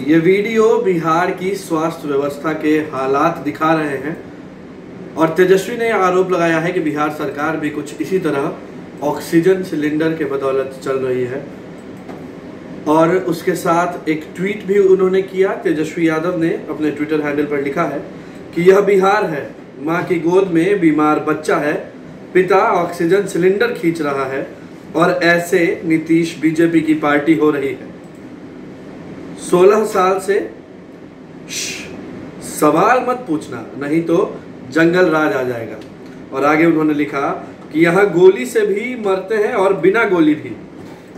ये वीडियो बिहार की स्वास्थ्य व्यवस्था के हालात दिखा रहे हैं और तेजस्वी ने आरोप लगाया है कि बिहार सरकार भी कुछ इसी तरह ऑक्सीजन सिलेंडर के बदौलत चल रही है। और उसके साथ एक ट्वीट भी उन्होंने किया। तेजस्वी यादव ने अपने ट्विटर हैंडल पर लिखा है कि यह बिहार है, माँ की गोद में बीमार बच्चा है, पिता ऑक्सीजन सिलेंडर खींच रहा है और ऐसे नीतीश बीजेपी की पार्टी हो रही है। 16 साल से सवाल मत पूछना, नहीं तो जंगल राज आ जाएगा। और आगे उन्होंने लिखा कि यहाँ गोली से भी मरते हैं और बिना गोली भी।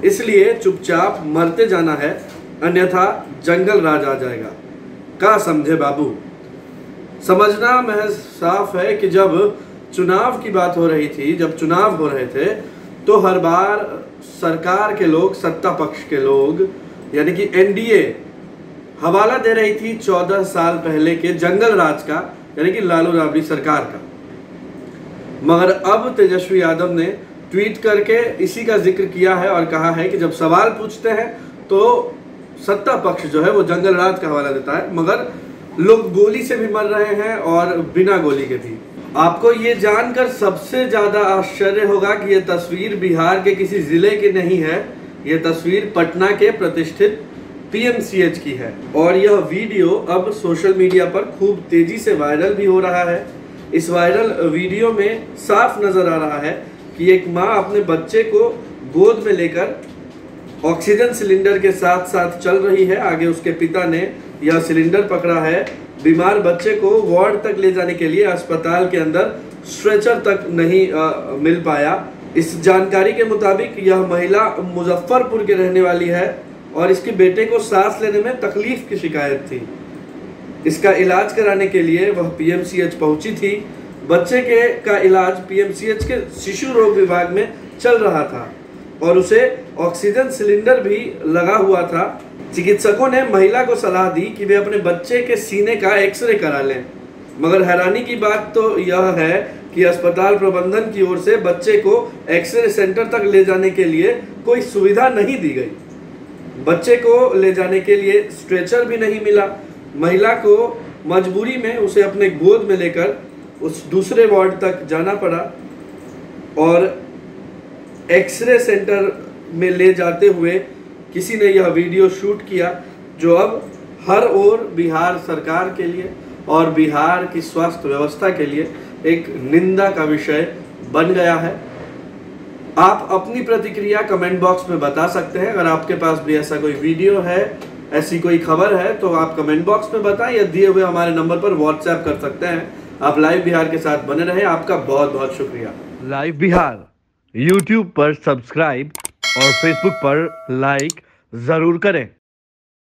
इसलिए चुपचाप मरते जाना है, अन्यथा जंगल राज आ जाएगा। का समझे बाबू? समझना महज साफ़ है कि जब चुनाव की बात हो रही थी, जब चुनाव हो रहे थे तो हर बार सरकार के लोग, सत्ता पक्ष के लोग, यानी कि एनडीए हवाला दे रही थी चौदह साल पहले के जंगल राज का, यानी कि लालू राबड़ी सरकार का। मगर अब तेजस्वी यादव ने ट्वीट करके इसी का ज़िक्र किया है और कहा है कि जब सवाल पूछते हैं तो सत्ता पक्ष जो है वो जंगल राज का हवाला देता है, मगर लोग गोली से भी मर रहे हैं और बिना गोली के भी। आपको ये जानकर सबसे ज़्यादा आश्चर्य होगा कि ये तस्वीर बिहार के किसी ज़िले की नहीं है। ये तस्वीर पटना के प्रतिष्ठित पीएमसीएच की है। और यह वीडियो अब सोशल मीडिया पर खूब तेज़ी से वायरल भी हो रहा है। इस वायरल वीडियो में साफ़ नज़र आ रहा है कि एक माँ अपने बच्चे को गोद में लेकर ऑक्सीजन सिलेंडर के साथ साथ चल रही है। आगे उसके पिता ने यह सिलेंडर पकड़ा है। बीमार बच्चे को वार्ड तक ले जाने के लिए अस्पताल के अंदर स्ट्रेचर तक नहीं आ, मिल पाया। इस जानकारी के मुताबिक यह महिला मुजफ्फरपुर के रहने वाली है और इसके बेटे को सांस लेने में तकलीफ़ की शिकायत थी। इसका इलाज कराने के लिए वह पीएमसीएच पहुँची थी। बच्चे के का इलाज पीएमसीएच के शिशु रोग विभाग में चल रहा था। और उसे ऑक्सीजन सिलेंडर भी लगा हुआ था। चिकित्सकों ने महिला को सलाह दी कि वे अपने बच्चे के सीने का एक्सरे करा लें। मगर हैरानी की बात तो यह है कि अस्पताल प्रबंधन की ओर से बच्चे को एक्सरे सेंटर तक ले जाने के लिए कोई सुविधा नहीं दी गई। बच्चे को ले जाने के लिए स्ट्रेचर भी नहीं मिला। महिला को मजबूरी में उसे अपने गोद में लेकर उस दूसरे वार्ड तक जाना पड़ा। और एक्सरे सेंटर में ले जाते हुए किसी ने यह वीडियो शूट किया, जो अब हर ओर बिहार सरकार के लिए और बिहार की स्वास्थ्य व्यवस्था के लिए एक निंदा का विषय बन गया है। आप अपनी प्रतिक्रिया कमेंट बॉक्स में बता सकते हैं। अगर आपके पास भी ऐसा कोई वीडियो है, ऐसी कोई खबर है तो आप कमेंट बॉक्स में बताएँ या दिए हुए हमारे नंबर पर व्हाट्सएप कर सकते हैं। आप लाइव बिहार के साथ बने रहें। आपका बहुत बहुत शुक्रिया। लाइव बिहार। यूट्यूब पर सब्सक्राइब और फेसबुक पर लाइक ज़रूर करें।